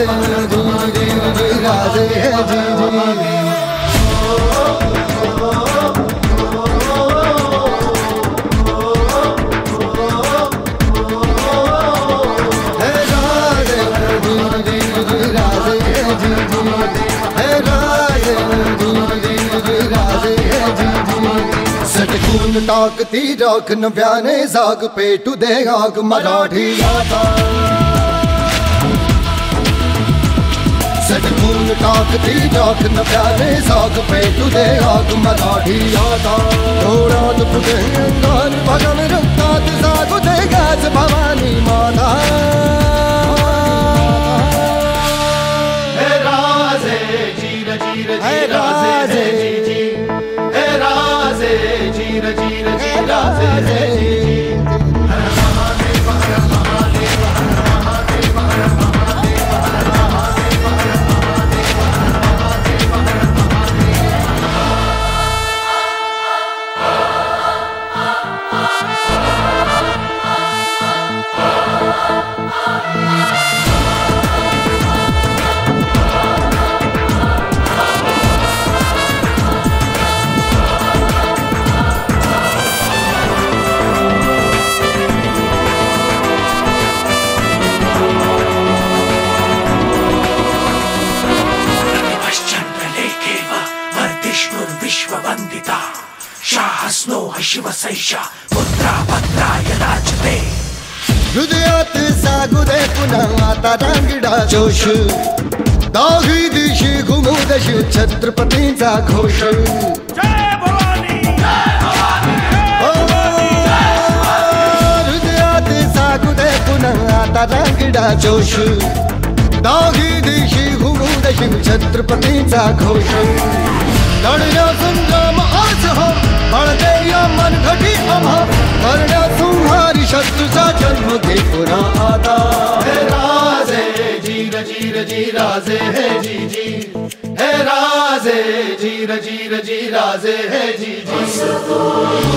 ਜਨ ਗੁਰਦੇਵ ਬਿਰਾਜੇ ਜੀ ਜੀ सटकून टाकती राख न ब्याने जाग पेटू दे आग मराठी आता ਸਟਕੂਨ ਟਾਕਦੀ ਜਾਖ ਨ ਪਿਆਰੇ ਸਾਗ ਪੇ ਤੁਦੇ ਆਗ ਮਰਾਠੀ ਆਦਾ ਥੋੜਾ ਦੁੱਖ ਗਏ ਕਾਨ ਭਗਨ ਰਤਾ ਤੇ ਸਾਗ ਦੇ ਗਾਜ ਭਵਾਨੀ ਮਾਤਾ। ਰਾਜ਼ੇ ਜੀ ਰਜੀ ਰਾਜ਼ੇ। ਜੀ ਜੀ। ਰਾਜ਼ੇ। शिवसैषा पुत्रा पत्राय राजते हृदयात जागुदे पुन्हा माता रांगडा जोश। दहावी दिशी घोष हृदयात माता जोश। दहावी दिशी छत्रपति छत्रपतींचा घोष लढण्या संग्राम आज हो मनघटी आम्हा करण्या संहारी शत्रूचा जन्म घे पुन्हा आता हे। राजे जीर जीर जी राजे हे जी जी। हे राजे जीर जीर जी राजे हे जी जी।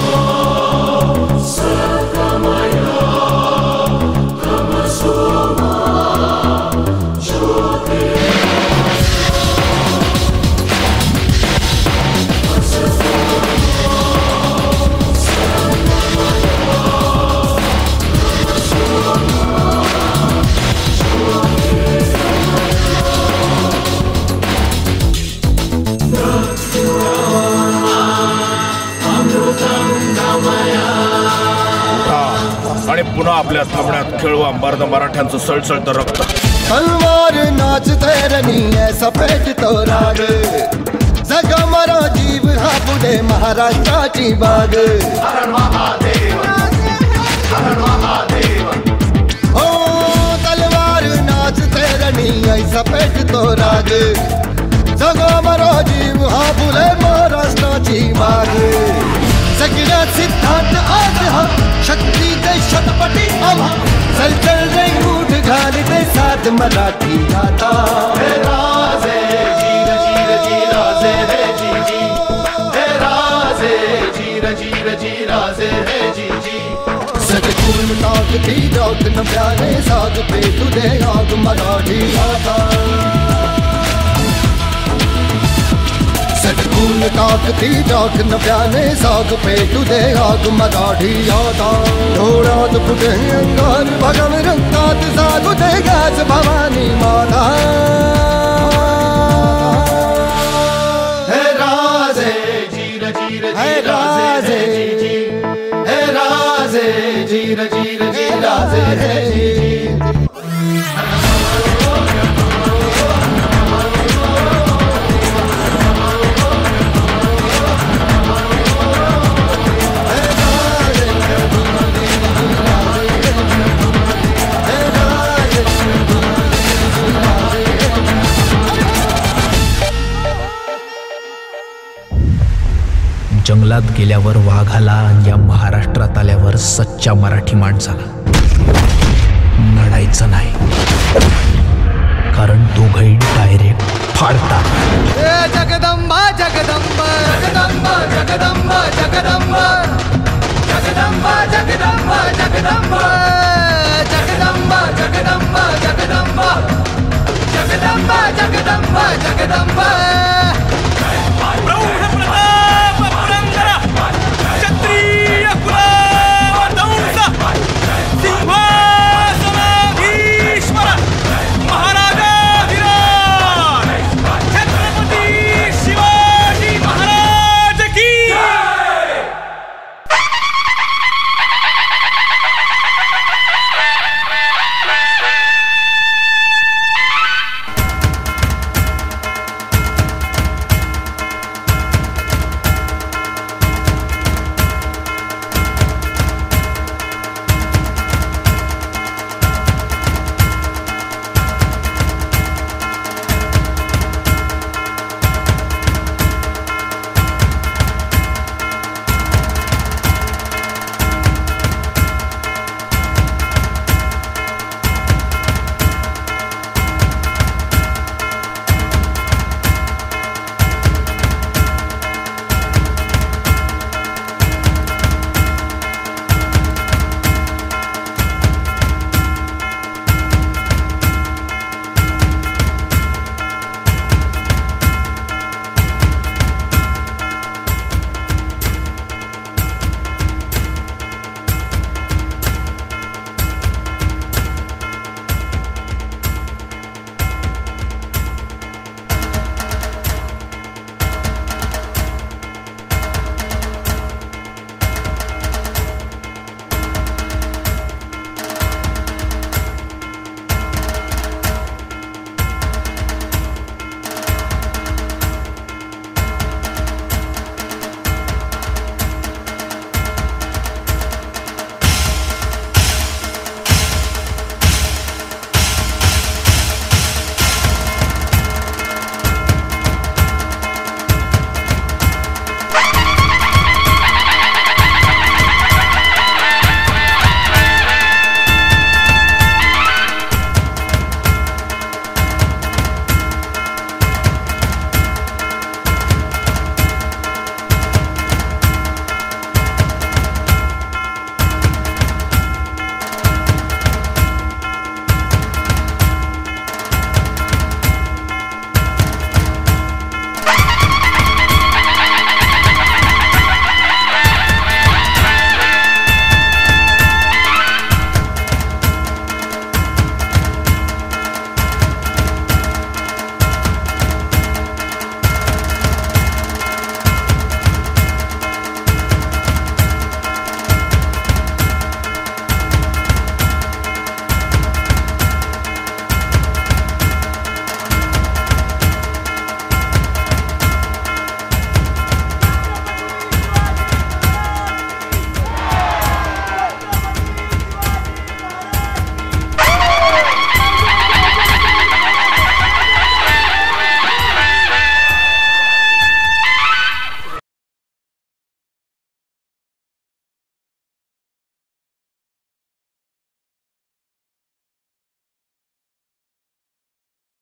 आणि पुन्हा आपल्या थांबण्यात खेळवा. मराठ्यांचं सळसळतं रक्त. नाच ऐसा पेट तो राग जगा मरा जीव, हा पुढे महाराष्ट्राची बाग. हो, तलवार नाच ऐसा पेट तो राग जगा मरा जीव, हा पुढे महाराष्ट्राची बाग. सगळ्या सिद्धांत आज हा शक्ती ते शतपटी आम्हा चल चल रे उठ घाल दे साथ मराठी गाता हे राजे जीर जीर जी राजे हे जी जी। हे राजे जीर जीर जी राजे हे जी जी। सटकून टाकती राख नव्याने साग पेटू दे आग मराठी गाता फूल ताकती जाग न प्याने साग पे तुझे आग मदाढ़ी आता ढोरात फुटे अंगार भगन रंगात साग ते गैस भवानी माता जीर जी राजे है जी। जंगलात गेल्यावर वाघाला आणि या महाराष्ट्रात आल्यावर सच्चा मराठी माणसाला. नडायचं नाही. कारण दोघही डायरेक्ट फाडता जगदंबा जगदंबा जगदंबा जगदंबा जगदंबा. जगदंबा जगदंबा जगदंबा. जगदंबा जगदंबा जगदंबा. जगदंबा जगदंबा जगदंबा.